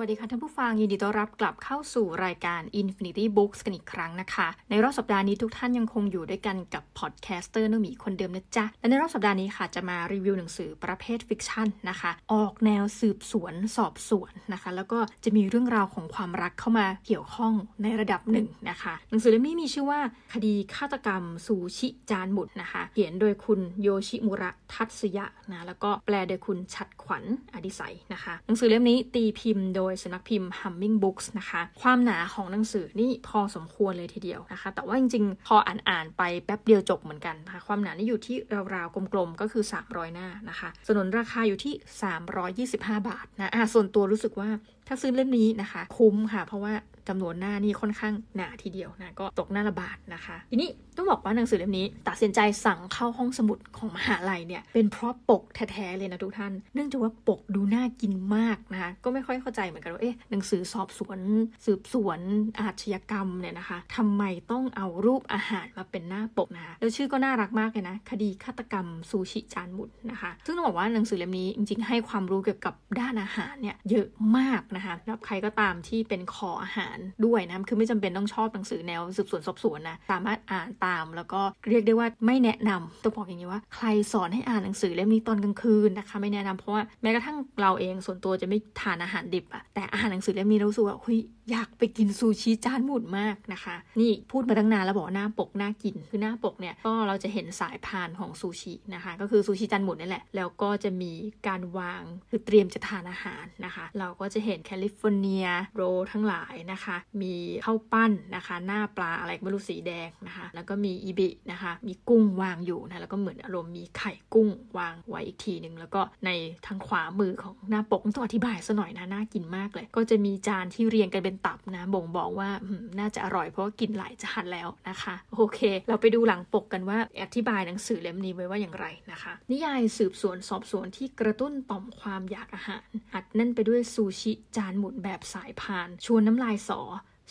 สวัสดีค่ะท่านผู้ฟังยินดีต้อนรับกลับเข้าสู่รายการ Infinity Books กันอีกครั้งนะคะ ในรอบสัปดาห์นี้ทุกท่านยังคงอยู่ด้วยกันกับ podcaster น้องหมีคนเดิมนะจ๊ะ และในรอบสัปดาห์นี้ค่ะจะมารีวิวหนังสือประเภท fiction นะคะ ออกแนวสืบสวนสอบสวนนะคะ แล้วก็จะมีเรื่องราวของความรักเข้ามาเกี่ยวข้องในระดับหนึ่งนะคะ หนังสือเล่มนี้มีชื่อว่า คดีฆาตกรรมซูชิจานหมุนนะคะ เขียนโดยคุณโยชิมุระทัตสึยะนะแล้วก็แปลโดยคุณชัดขวัญอดิสัยนะคะ หนังสือเล่มนี้ตีพิมพ์โดยสำนักพิมพ์ Humming Books นะคะ ความหนาของหนังสือนี่พอสมควรเลยทีเดียวนะคะ แต่ว่าจริงๆ พออ่านอ่านไปแป๊บเดียวจบเหมือนกันนะคะความหนานี่อยู่ที่ราวๆ กลมๆ ก็คือ 300 หน้านะคะสนนราคาอยู่ที่ 325 บาทนะะส่วนตัวรู้สึกว่าถ้าซื้อเล่มนี้นะคะ คุ้มค่ะ เพราะว่าจำนวนหน้านี่ค่อนข้างหนาทีเดียวนะก็ตกหน้าระบาดนะคะ ทีนี้ต้องบอกว่าหนังสือเล่มนี้ ตัดสินใจสั่งเข้าห้องสมุดของมหาลัยเนี่ยเป็นเพราะปกแท้ๆเลยนะทุกท่าน เนื่องจากว่าปกดูน่ากินมากนะคะก็ไม่ค่อยเข้าใจเหมือนกันว่าเอ๊ะหนังสือสอบสวน สืบสวน อาชญากรรมเนี่ยนะคะทำไมต้องเอารูปอาหารมาเป็นหน้าปกนะคะแล้วชื่อก็น่ารักมากเลยนะคดีฆาตกรรมซูชิจานหมุนนะคะ ซึ่งต้องบอกว่าหนังสือเล่มนี้จริงๆ ให้ความรู้เกี่ยวกับด้านอาหารเนี่ยเยอะมากนะคะสำหรับใครก็ตามที่เป็นคออาหารด้วยนะคือไม่จำเป็นต้องชอบหนังสือแนวสืบสวนสอบสวนนะสามารถอ่านตามแล้วก็เรียกได้ว่าไม่แนะนำต้องบอกอย่างนี้ว่า ใครสอนให้อ่านหนังสือเล่มนี้ตอนกลางคืนนะคะ ไม่แนะนำเพราะว่าแม้กระทั่งเราเองส่วนตัวจะไม่ทานอาหารดิบอะแต่อ่านหนังสือเล่มนี้รู้สึกว่าเฮ้ย อยากไปกินซูชิจานหมุดมากนะคะ นี่พูดมาตั้งนานแล้วบอกหน้าปกน่ากิน คือหน้าปกเนี่ยก็เราจะเห็นสายพานของซูชินะคะ ก็คือซูชิจานหมุดนั่แหละ แล้วก็จะมีการวางคือเตรียมจะทานอาหารนะคะ เราก็จะเห็นแคลิฟอร์เนียโรทั้งหลายนะคะ มีข้าวปั้นนะคะ หน้าปลาอะไรไม่รู้สีแดงนะคะ แล้วก็มีอีบินะคะ มีกุ้งวางอยู่นะ แล้วก็เหมือนอารมณ์มีไข่กุ้งวางไว้อีกทีหนึ่งแล้วก็ในทางขวามือของหน้าปกต้องอธิบายซะหน่อยนะ น่ากินมากเลย ก็จะมีจานที่เรียงกันเป็นตับนะบ่งบอกว่าน่าจะอร่อยเพราะกินหลายจานแล้วนะคะ โอเค เราไปดูหลังปกกันว่าอธิบายหนังสือเล่มนี้ไว้ว่าอย่างไรนะคะ นิยายสืบสวนสอบสวนที่กระตุ้นต่อมความอยากอาหาร อัดแน่นไปด้วยซูชิจานหมุนแบบสายพาน ชวนน้ำลายสอ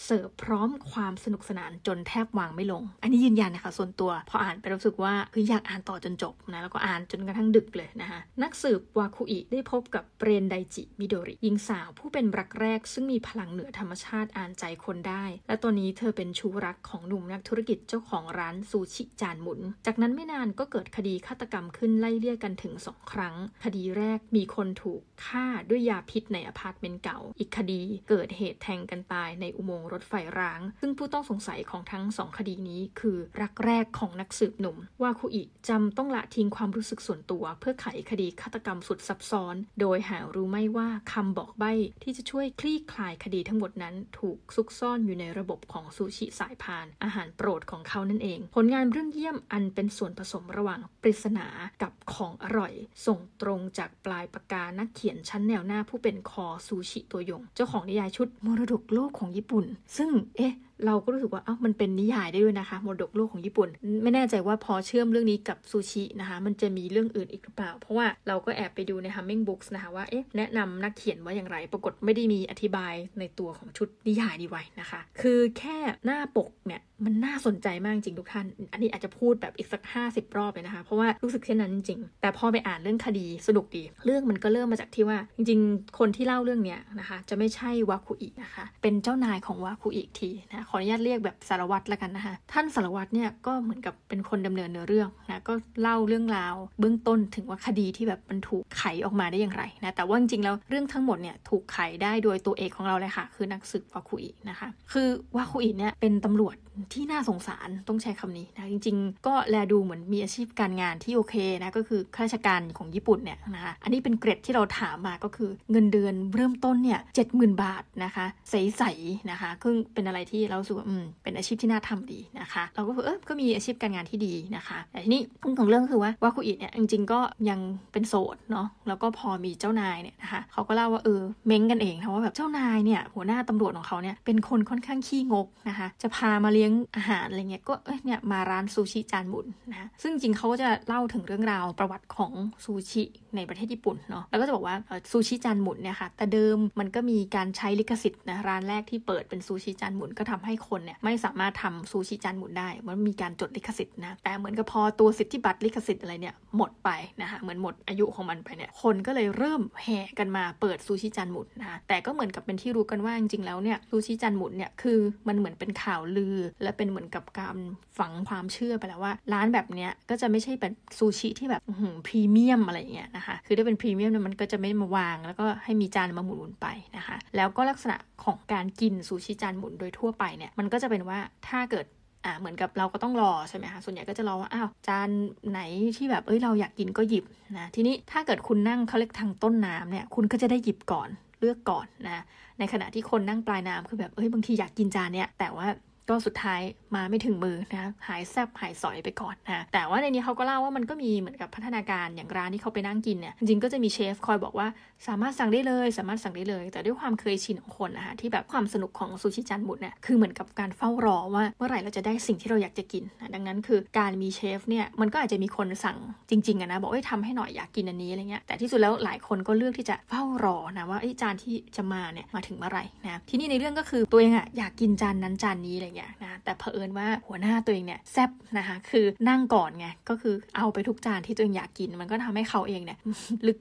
เสิร์ฟพร้อมความสนุกสนานจนแทบวางไม่ลง อันนี้ยืนยันนะคะ ส่วนตัวพออ่านไปรู้สึกว่าคืออยากอ่านต่อจนจบนะแล้วก็อ่านจนกระทั่งดึกเลยนะคะนักสืบวาคุอิได้พบกับเปรนไดจิมิโดริหญิงสาวผู้เป็นรักแรก ซึ่งมีพลังเหนือธรรมชาติอ่านใจคนได้ และตอนนี้เธอเป็นชู้รักของหนุ่มนักธุรกิจเจ้าของร้านซูชิจานหมุน จากนั้นไม่นานก็เกิดคดีฆาตกรรมขึ้นไล่เลี่ยกันถึงสองครั้ง คดีแรกมีคนถูกฆ่าด้วยยาพิษในอพาร์ตเมนต์เก่า อีกคดีเกิดเหตุแทงกันตายในอุโมงค์รถไฟร้าง ซึ่งผู้ต้องสงสัยของทั้งสองคดีนี้คือรักแรกของนักสืบหนุ่ม วาคุอิจำต้องละทิ้งความรู้สึกส่วนตัว เพื่อไขคดีฆาตกรรมสุดซับซ้อน โดยหารู้ไม่ว่าคำบอกใบ้ที่จะช่วยคลี่คลายคดีทั้งหมดนั้น ถูกซุกซ่อนอยู่ในระบบของซูชิสายพาน อาหารโปรดของเขานั่นเอง ผลงานเรื่องเยี่ยมอันเป็นส่วนผสมระหว่างปริศนากับของอร่อย ส่งตรงจากปลายปากกานักเขียนชั้นแนวหน้าผู้เป็นคอซูชิตัวยง เจ้าของนิยายชุดมรดกโลกของญี่ปุ่นซึ่งเอ๊ะเราก็รู้สึกว่าอ้าวมันเป็นนิยายได้ด้วยนะคะ มรดกโลกของญี่ปุ่น ไม่แน่ใจว่าพอเชื่อมเรื่องนี้กับซูชินะคะ มันจะมีเรื่องอื่นอีกหรือเปล่า เพราะว่าเราก็แอบไปดูใน Humming Books นะคะว่า เอ๊ะ แนะนำนักเขียนว่าอย่างไร ปรากฏไม่ได้มีอธิบายในตัวของชุดนิยายนี้ไว้นะคะ คือแค่หน้าปก มันน่าสนใจมากจริงทุกท่าน อันนี้อาจจะพูดแบบอีกสัก 50 รอบเลยนะคะ เพราะว่ารู้สึกเช่นนั้นจริง แต่พอไปอ่านเรื่องคดีสนุกดี เรื่องมันก็เริ่มมาจากที่ว่า จริง ๆ คนที่เล่าเรื่องเนี้ยนะคะ จะไม่ใช่วาคุอินะคะ เป็นเจ้านายของวาคุอิทีนะขออนุญาตเรียกแบบสารวัตรละกันนะคะท่านสารวัตรเนี่ยก็เหมือนกับเป็นคนดำเนินเนื้อเรื่องนะก็เล่าเรื่องราว เบื้องต้นถึงว่าคดีที่แบบมันถูกไขออกมาได้อย่างไรนะแต่ว่าจริงๆแล้วเรื่องทั้งหมดเนี่ยถูกไขได้โดยตัวเอกของเราเลยค่ะ คือนักสืบวาคุอินะคะ คือวาคุอิเนี่ยเป็นตำรวจที่ที่น่าสงสารต้องใช้คำนี้นะจริง ๆ ก็แลดูเหมือนมีอาชีพการงานที่โอเคนะก็คือข้าราชการของญี่ปุ่นเนี่ยนะคะอันนี้เป็นเกรดที่เราถามมาก็คือเงินเดือนเริ่มต้นเนี่ยเจ็ดหมื่นบาทนะคะใสๆนะคะซึ่งเป็นอะไรที่เราสูว่าอืมเป็นอาชีพที่น่าทำดีนะคะ เราก็เออก็มีอาชีพการงานที่ดีนะคะแต่ทีนี้พุ่งของเรื่องคือว่าวาคุอิเนี่ยจริง ๆ ก็ยังเป็นโสดเนาะแล้วก็พอมีเจ้านายเนี่ยนะคะเขาก็เล่าว่าเออเม้งกันเองนะว่าแบบเจ้านายเนี่ยหัวหน้าตำรวจของเขาเนี่ยเป็นคนค่อนข้างขี้งกนะคะจะพามาเลี้ยงอาหารอะไรเงี้ยก็เนี่ยมาร้านซูชิจานบุญนะซึ่งจริงเขาก็จะเล่าถึงเรื่องราวประวัติของซูชิในประเทศญี่ปุ่นเนาะแล้วก็จะบอกว่าซูชิจานหมุนเนี่ยค่ะแต่เดิมมันก็มีการใช้ลิขสิทธิ์นะร้านแรกที่เปิดเป็นซูชิจานหมุนก็ทำให้ให้คนเนี่ยไม่สามารถทำซูชิจานหมุนได้มันมีการจดลิขสิทธิ์นะแต่เหมือนกับพอตัวสิทธิบัตรลิขสิทธิ์อะไรเนี่ยหมดไปนะคะเหมือนหมดอายุของมันไปเนี่ยคนก็เลยเริ่มแห่กันมาเปิดซูชิจานหมุนนะคะแต่ก็เหมือนกับเป็นที่รู้กันว่าจริงๆแล้วเนี่ยซูชิจานหมุนเนี่ยคือมันเหมือนเป็นข่าวลือและเป็นเหมือนกับการฝังความเชื่อไปแล้วว่า ร้านแบบเนี้ยก็จะไม่ใช่เป็นซูชิที่แบบพรีเมียมอะไรอย่างเงี้ยนะคะ คือถ้าเป็นพรีเมียมเนี่ยมันก็จะไม่มาวาง แล้วก็ให้มีจานมาหมุนไปนะคะ แล้วก็ลักษณะของการกินซูชิจานหมุนโดยทั่วไปเนี่ยมันก็จะเป็นว่าถ้าเกิดอ่าเหมือนกับเราก็ต้องรอใช่ไหมคะส่วนใหญ่ก็จะรอว่าอ้าวจานไหนที่แบบเอ้ยเราอยากกินก็หยิบนะทีนี้ถ้าเกิดคุณนั่งเขาเรียกทางต้นน้ำเนี่ยคุณก็จะได้หยิบก่อนเลือกก่อนนะในขณะที่คนนั่งปลายน้ำคือแบบเอ้ยบางทีอยากกินจานเนี้ยแต่ว่า ก็สุดท้ายมาไม่ถึงมือนะหายแซบหายสอยไปก่อนนะแต่ว่าในนี้เขาก็เล่าว่ามันก็มีเหมือนกับพัฒนาการอย่างร้านที่เขาไปนั่งกินเนี่ยจริงก็จะมีเชฟคอยบอกว่าสามารถสั่งได้เลย สามารถสั่งได้เลย แต่ด้วยความเคยชินของคนนะคะที่แบบความสนุกของซูชิจันบุตเนี่ยคือเหมือนกับการเฝ้ารอว่าเมื่อไหร่เราจะได้สิ่งที่เราอยากจะกินนะดังนั้นคือการมีเชฟเนี่ยมันก็อาจจะมีคนสั่งจริงๆอะนะบอกว่าทำให้หน่อยอยากกินอันนี้อะไรเงี้ยแต่ที่สุดแล้วหลายคนก็เลือกที่จะเฝ้ารอนะว่าจานที่จะมาเนี่ยมาถึงเมื่อไหร่นะที่นี่ในเรื่องก็คือตัวเองอะอยากกินจานนั้นจานนี้อะไรเงี้ยนะแต่เผอิญว่าหัวหน้าตัวเองเนี่ยแซบนะคะ คือนั่งก่อนไง ก็คือเอาไปทุกจานที่ตัวเองอยากกิน มันก็ทำให้เขาเองเนี่ย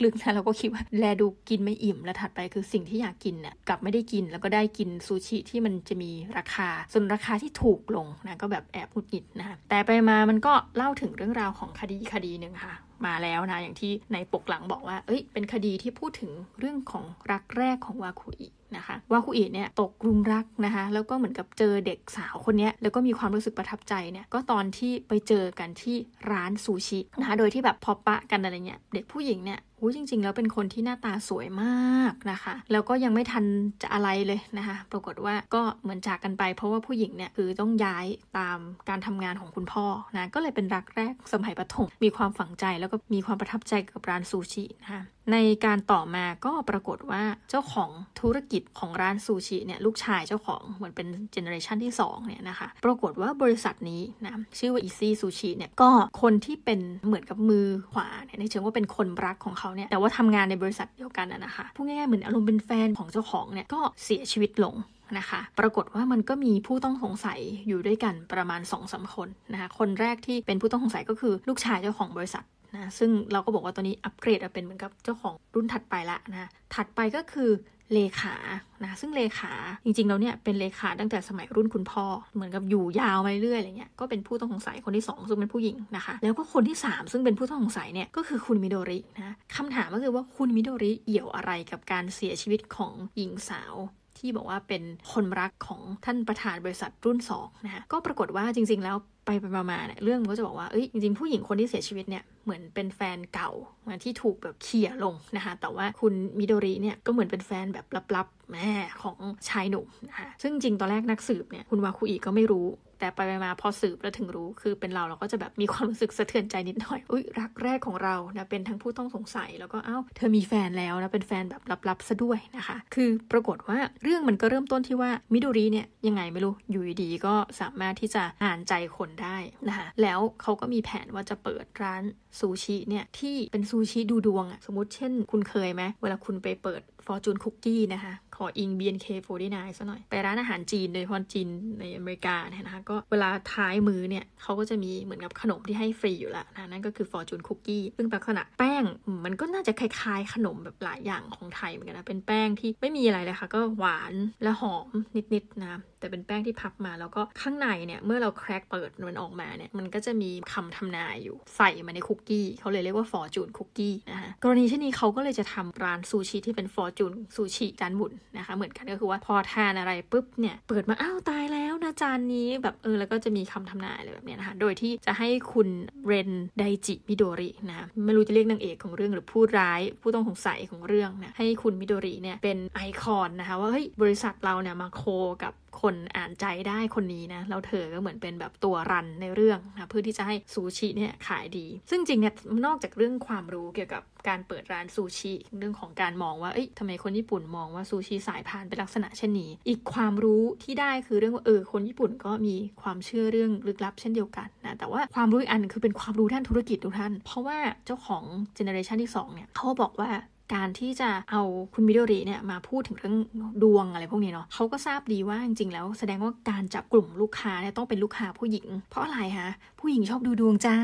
ลึกๆนะเราก็คิดว่าแลดูกินไม่อิ่มแล้วถัดไปคือสิ่งที่อยากกินเนี่ยกลับไม่ได้กินแล้วก็ได้กินซูชิที่มันจะมีราคา ส่วนราคาที่ถูกลงนะก็แบบแอบหุดหงิดนะคะแต่ไปมามันก็เล่าถึงเรื่องราวของคดีคดีหนึ่งค่ะมาแล้วนะ อย่างที่ในปกหลังบอกว่า เอ้ย เป็นคดีที่พูดถึงเรื่องของรักแรกของวาคุอิ นะคะวาคุอิเนี่ยตกลุมรักนะคะแล้วก็เหมือนกับเจอเด็กสาวคนนี้แล้วก็มีความรู้สึกประทับใจเนี่ยก็ตอนที่ไปเจอกันที่ร้านซูชินะคะโดยที่แบบพอปะกันอะไรเงี้ยเด็กผู้หญิงเนี่ยหูจริง ๆ แล้วเป็นคนที่หน้าตาสวยมากนะคะ แล้วก็ยังไม่ทันจะอะไรเลยนะคะ ปรากฏว่าก็เหมือนจากกันไป เพราะว่าผู้หญิงเนี่ยคือต้องย้ายตามการทำงานของคุณพ่อนะก็เลยเป็นรักแรกสมัยประถมมีความฝังใจแล้วก็มีความประทับใจกับร้านซูชินะคะ ในการต่อมาก็ปรากฏว่าเจ้าของธุรกิจของร้านซูชิเนี่ยลูกชายเจ้าของเหมือนเป็น generation ที่2เนี่ยนะคะปรากฏว่าบริษัทนี้นะชื่อว่า Easy Sushi เนี่ยก็คนที่เป็นเหมือนกับมือขวาเนี่ยในเชิงว่าเป็นคนรักของเขาเนี่ยแต่ว่าทำงานในบริษัทเดียวกันนะคะพูดง่ายๆเหมือนอารมณ์เป็นแฟนของเจ้าของเนี่ยก็เสียชีวิตลง นะคะ ปรากฏว่ามันก็มีผู้ต้องสงสัยอยู่ด้วยกันประมาณ2อสาคนนะคะคนแรกที่เป็นผู้ต้องสงสัยก็คือลูกชายเจ้าของบริษัทนะซึ่งเราก็บอกว่าตอนนี้อัปเกรดเป็นเหมือนกับเจ้าของรุ่นถัดไปละนะถัดไปก็คือเลขานะซึ่งเลขาจริงๆแล้วเนี่ยเป็นเลขาตั้งแต่สมัยรุ่นคุณพ่อ เหมือนกับอยู่ยาวมาเรื่อยอะไรเงี้ยก็เป็นผู้ต้องสงสัยคนที่ 2 ซึ่งเป็นผู้หญิงนะคะ แล้วก็คนที่ 3 ซึ่งเป็นผู้ต้องสงสัยเนี่ยก็คือคุณมิโดรินะคำถามก็คือว่าคุณมิโดริเกี่ยวอะไรกับการเสียชีวิตของหญิงสาว ที่บอกว่าเป็นคนรักของท่านประธานบริษัทรุ่น2นะคะก็ปรากฏว่าจริง ๆ แล้วไปไปมาเนี่ยเรื่องมันก็จะบอกว่าเอ้ยจริงๆผู้หญิงคนที่เสียชีวิตเนี่ยเหมือนเป็นแฟนเก่าที่ถูกแบบเขี่ยลงนะคะแต่ว่าคุณมิโดริเนี่ยก็เหมือนเป็นแฟนแบบลับๆแม่ของชายหนุ่มนะคะซึ่งจริงตอนแรกนักสืบเนี่ยคุณวาคุอิก็ไม่รู้ แต่ไปมาพอสืบแล้วถึงรู้คือเป็นเราเราก็จะแบบมีความรู้สึกสะเทือนใจนิดหน่อยอุ้ยรักแรกของเรานะเป็นทั้งผู้ต้องสงสัยแล้วก็เอ้าเธอมีแฟนแล้วนะเป็นแฟนแบบลับๆซะด้วยนะคะ คือปรากฏว่าเรื่องมันก็เริ่มต้นที่ว่ามิดูรีเนี่ยยังไงไม่รู้อยู่ดีก็สามารถที่จะอ่านใจคนได้นะคะแล้วเขาก็มีแผนว่าจะเปิดร้านซูชิเนี่ยที่เป็นซูชิดูดวงอะสมมติเช่น คุณเคยไหมเวลาคุณไปเปิดฟอร์จูนคุกกี้นะคะ ขออิง BNK49 ซะหน่อย ไปร้านอาหารจีนโดยเฉพาะจีนในอเมริกาเนี่ยนะคะ ก็เวลาท้ายมือเนี่ยเขาก็จะมีเหมือนกับขนมที่ให้ฟรีอยู่ละนะนั่นก็คือ Fortune Cookie ซึ่งลักษณะแป้งมันก็น่าจะคล้ายๆ ขนมแบบหลายอย่างของไทยเหมือนกันนะ เป็นแป้งที่ไม่มีอะไรเลยค่ะ ก็หวานและหอมนิดๆนะแต่เป็นแป้งที่พับมาแล้วก็ข้างในเนี่ยเมื่อเราแครกเปิดมันออกมาเนี่ยมันก็จะมีคำทำนายอยู่ใส่มาในคุกกี้เขาเลยเรียกว่าฟอร์จูนคุกกี้นะคะกรณีเช่นนี้เขาก็เลยจะทำร้านซูชิที่เป็นฟอร์จูนซูชิจานบุญนะคะ เหมือนกันก็คือว่าพอทานอะไรปุ๊บเนี่ย เปิดมาอ้าวตายแล้ว นะจานนี้แบบเออแล้วก็จะมีคำทำนายอะไรแบบนี้นะคะ โดยที่จะให้คุณเรนไดจิมิโดรินะไม่รู้จะเรียกนางเอกของเรื่องหรือผู้ร้ายผู้ต้องสงสัยของเรื่องนะให้คุณมิโดริเนี่ยเป็นไอคอนนะคะว่าเฮ้ยบริษัทเราเนี่ยมาโคกับคนอ่านใจได้คนนี้นะแล้วเธอก็เหมือนเป็นแบบตัวรันในเรื่องนะเพื่อที่จะให้ซูชิเนี่ยขายดี ซึ่งจริงเนี่ยนอกจากเรื่องความรู้เกี่ยวกับการเปิดร้านซูชิเรื่องของการมองว่าเอ้ยทำไมคนญี่ปุ่นมองว่าซูชิสายพานเป็นลักษณะเช่นนี้ อีกความรู้ที่ได้คือเรื่องว่าเออคนญี่ปุ่นก็มีความเชื่อเรื่องลึกลับเช่นเดียวกันนะแต่ว่าความรู้อีกอันคือเป็นความรู้ด้านธุรกิจทุกท่าน เพราะว่าเจ้าของเจเนอเรชันที่2เนี่ยเขาบอกว่าการที่จะเอาคุณมิโดริเนี่ยมาพูดถึงเรื่องดวงอะไรพวกนี้เนาะเขาก็ทราบดีว่าจริงๆแล้ว แสดงว่าการจับกลุ่มลูกค้าเนี่ยต้องเป็นลูกค้าผู้หญิง เพราะอะไรคะผู้หญิงชอบดูดวงจ้า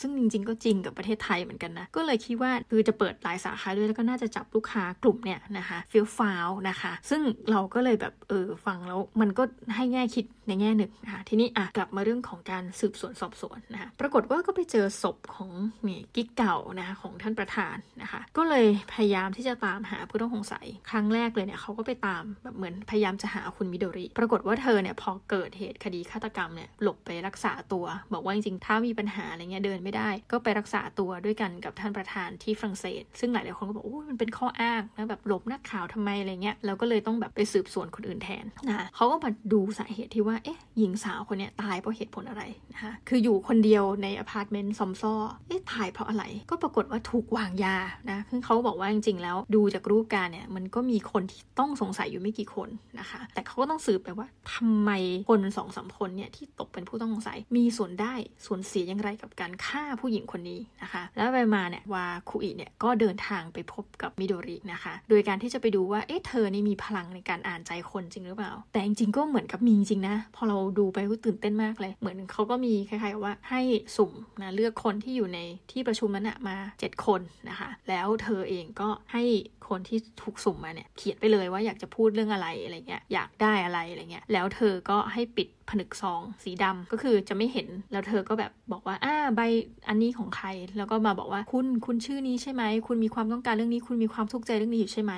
ซึ่งจริง ๆ ก็จริงกับประเทศไทยเหมือนกันนะ ก็เลยคิดว่าคือจะเปิดหลายสาขาด้วยแล้วก็น่าจะจับลูกค้ากลุ่มเนี่ยนะคะฟิลฟาวนะคะ ซึ่งเราก็เลยแบบเออฟังแล้วมันก็ให้แง่คิดในแง่หนึ่งนะคะทีนี้อะกลับมาเรื่องของการสืบสวนสอบสวนนะคะปรากฏว่าก็ไปเจอศพของนี่กิ๊กเก่านะคะของท่านประธานนะคะ ก็เลยพยายามที่จะตามหาผู้ต้องสงสัยครั้งแรกเลยเนี่ยเขาก็ไปตามแบบเหมือนพยายามจะหาคุณมิโดริ ปรากฏว่าเธอเนี่ยพอเกิดเหตุคดีฆาตกรรมเนี่ยหลบไปรักษาตัว บอกว่าจริงๆถ้ามีปัญหาอะไรเงี้ยเดินไม่ได้ ก็ไปรักษาตัวด้วยกันกับท่านประธานที่ฝรั่งเศส ซึ่งหลายๆคนก็บอกโอ้มันเป็นข้ออ้างนะแบบหลบนักข่าวทำไมอะไรเงี้ยเราก็เลยต้องแบบไปสืบสวนคนอื่นแทนนะเขาก็มาดูสาเหตุที่ว่าเอ๊ะหญิงสาวคนเนี้ยตายเพราะเหตุผลอะไรนะคะคืออยู่คนเดียวในอพาร์ตเมนต์ซอมซ่อเอ๊ะตายเพราะอะไร ก็ปรากฏว่าถูกวางยานะคือเขาบอกว่าจริงๆแล้วดูจากรูปการเนี่ยมันก็มีคนที่ต้องสงสัยอยู่ไม่กี่คนนะคะ แต่เขาก็ต้องสืบไปว่าทำไมคนสองสามคนเนี่ยที่ตกเป็นผู้ต้องสงสัยมีส่วนได้ส่วนเสียอย่างไรกับการฆ่าผู้หญิงคนนี้นะคะ แล้วไปมาเนี่ยวาคุอิเนี่ยก็เดินทางไปพบกับมิโดรินะคะ โดยการที่จะไปดูว่าเอ๊ะเธอนี่มีพลังในการอ่านใจคนจริงหรือเปล่า แต่จริงๆก็เหมือนกับมีจริงนะ พอเราดูไปก็ตื่นเต้นมากเลย เหมือนเขาก็มีคล้ายๆว่าให้สุ่มนะเลือกคนที่อยู่ในที่ประชุมนั้นมา 7 คนนะคะ แล้วเธอเองก็ให้คนที่ถูกสุ่มมาเนี่ยเขียนไปเลยว่าอยากจะพูดเรื่องอะไรอะไรเงี้ยอยากได้อะไรอะไรเงี้ยแล้วเธอก็ให้ปิด ผนึกซองสีดำก็คือจะไม่เห็นแล้วเธอก็แบบบอกว่าอ่าใบอันนี้ของใคร แล้วก็มาบอกว่าคุณคุณชื่อนี้ใช่ไหมคุณมีความต้องการเรื่องนี้คุณมีความทุกข์ใจเรื่องนี้อยู่ใช่ไหม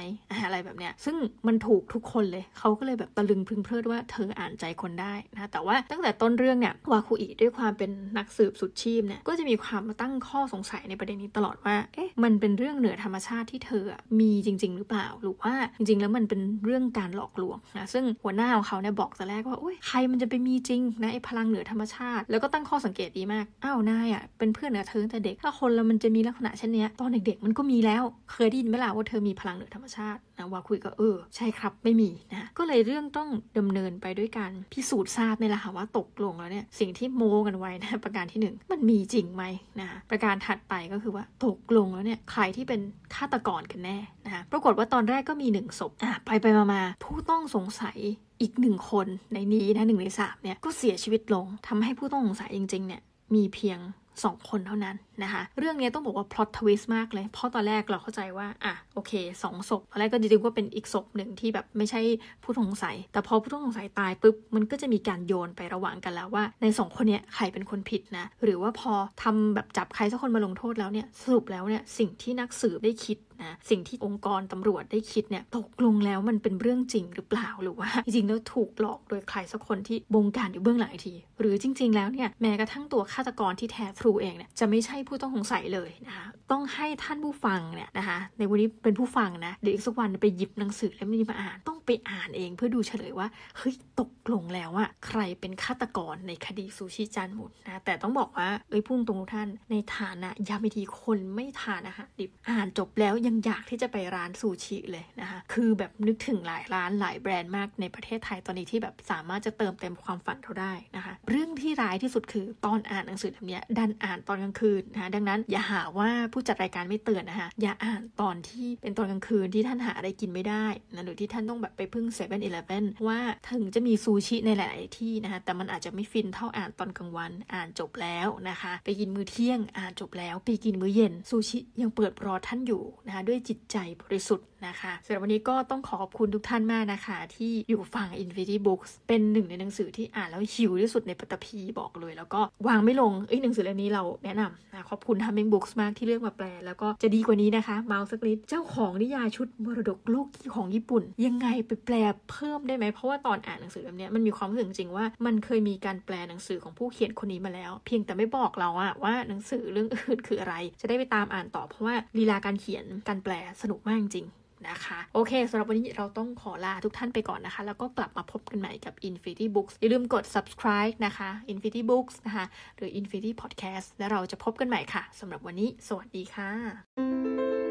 อะไรแบบเนี้ยซึ่งมันถูกทุกคนเลยเขาก็เลยแบบตะลึงพึงเพลิดว่าเธออ่านใจคนได้นะแต่ว่าตั้งแต่ต้นเรื่องเนี่ยวาคุอิด้วยความเป็นนักสืบสุดชีพเนี่ยก็จะมีความมาตั้งข้อสงสัยในประเด็นนี้ตลอดว่าเอ๊ะมันเป็นเรื่องเหนือธรรมชาติที่เธอมีจริง ๆ หรือเปล่าหรือว่าจริง ๆ แล้วมันเป็นเรื่องการหลอกลวงนะซึ่งหัวหน้าของเขาเนี่ยบอกแต่แรกว่าอุ้ยใครมันจะไปมีจริงนะไอพลังเหนือธรรมชาติ แล้วก็ตั้งข้อสังเกตดีมากอ้าวนายอะเป็นเพื่อนกับเธอแต่เด็กถ้าคนเรามันจะมีลักษณะเช่นนี้ตอนเด็กๆมันก็มีแล้วเคยได้ยินไหมล่ะว่าเธอมีพลังเหนือธรรมชาตินะว่าคุยก็เออ ใช่ครับไม่มีนะก็เลยเรื่องต้องดำเนินไปด้วยการพิสูจน์ทราบนี่แหละค่ะว่าตกลงแล้วเนี่ยสิ่งที่โมกันไว้นะประการที่ 1 มันมีจริงไหมนะประการถัดไปก็คือว่าตกลงแล้วเนี่ยใครที่เป็นฆาตกรกันแน่นะคะปรากฏว่าตอนแรกก็มีหนึ่งศพอะไปไปมาผู้ต้องสงสัยอีกหนึ่งคนในนี้นะหนึ่งในสามเนี่ยก็เสียชีวิตลงทำให้ผู้ต้องสงสัยจริง ๆ เนี่ยมีเพียงสองคนเท่านั้นนะคะ เรื่องนี้ต้องบอกว่าพล็อตทวิสต์มากเลย เพราะตอนแรกเราเข้าใจว่า อะ โอเคสองศพตอนแรกก็จริงๆว่าเป็นอีกศพหนึ่งที่แบบไม่ใช่ผู้ต้องสงสัย แต่พอผู้ต้องสงสัยตายปุ๊บ มันก็จะมีการโยนไประหว่างกันแล้วว่า ในสองคนนี้ใครเป็นคนผิดนะ หรือว่าพอทำแบบจับใครสักคนมาลงโทษแล้วเนี่ย สรุปแล้วเนี่ยสิ่งที่นักสืบได้คิด นะสิ่งที่องค์กรตำรวจได้คิดเนี่ยตกลงแล้วมันเป็นเรื่องจริงหรือเปล่าหรือว่า จริงๆแล้วถูกหลอกโดยใครสักคนที่บงการอยู่เบื้องหลังที หรือจริง ๆ แล้วเนี่ยแม้กระทั่งตัวฆาตกรที่แท้ทรูเองเนี่ยจะไม่ใช่ผู้ต้องสงสัยเลยนะคะต้องให้ท่านผู้ฟังเนี่ยนะคะในวันนี้เป็นผู้ฟังนะเดี๋ยวอีกสักวันไปหยิบหนังสือแล้วมีมาอ่านต้องไปอ่านเองเพื่อดูเฉลยว่าเฮ้ยตกลงแล้วอะใครเป็นฆาตกรในคดีซูชิจานหมุนนะแต่ต้องบอกว่าเอ้ยพุ่งตรงท่านในฐานะยามิทีคนไม่ทานอาหารดิบอ่านจบแล้วยังอยากที่จะไปร้านซูชิเลยนะคะ คือแบบนึกถึงหลายร้านหลายแบรนด์มากในประเทศไทยตอนนี้ที่แบบสามารถจะเติมเต็มความฝันเราได้นะคะ เรื่องที่ร้ายที่สุดคือตอนอ่านหนังสือแบบนี้ดันอ่านตอนกลางคืนนะคะดังนั้นอย่าหาว่าผู้จัดรายการไม่เตือนนะคะอย่าอ่านตอนที่เป็นตอนกลางคืนที่ท่านหาอะไรกินไม่ได้นะหรือที่ท่านต้องแบบไปพึ่งเซเว่นอีเลฟเว่นว่าถึงจะมีซูชิในหลาย ๆ ที่นะคะแต่มันอาจจะไม่ฟินเท่าอ่านตอนกลางวันอ่านจบแล้วนะคะ ไปกินมื้อเที่ยงอ่านจบแล้วไปกินมื้อเย็นซูชิยังเปิดรอท่านอยู่นะคะด้วยจิตใจบริสุทธิ์ นะคะสำหรับวันนี้ก็ต้องขอบคุณทุกท่านมากนะคะ ที่อยู่ฟัง Infinity Books เป็นหนึ่งในหนังสือที่อ่านแล้วหิวที่สุดในปัตตภีบอกเลย แล้วก็วางไม่ลงเอ้ยหนังสือเล่มนี้เราแนะนำนะขอบคุณ Humming Books มากที่เลือกมาแปล แล้วก็จะดีกว่านี้นะคะเมาส์สักนิดเจ้าของนิยายชุดมรดกโลกของญี่ปุ่น ยังไงไปแปลเพิ่มได้ไหมเพราะว่าตอนอ่านหนังสือเล่มนี้มันมีความรู้สึกจริงว่ามันเคยมีการแปลหนังสือของผู้เขียนคนนี้มาแล้ว เพียงแต่ไม่บอกเราอะว่าหนังสือเรื่องอื่นคืออะไร จะได้ไปตามอ่านต่อเพราะว่าลีลาการเขียนการแปลสนุกมากจริง นะคะ โอเคสำหรับวันนี้เราต้องขอลาทุกท่านไปก่อนนะคะ แล้วก็กลับมาพบกันใหม่กับ Infinity Books อย่าลืมกด subscribe นะคะ Infinity Books นะคะ หรือ Infinity Podcast แล้วเราจะพบกันใหม่ค่ะสำหรับวันนี้ สวัสดีค่ะ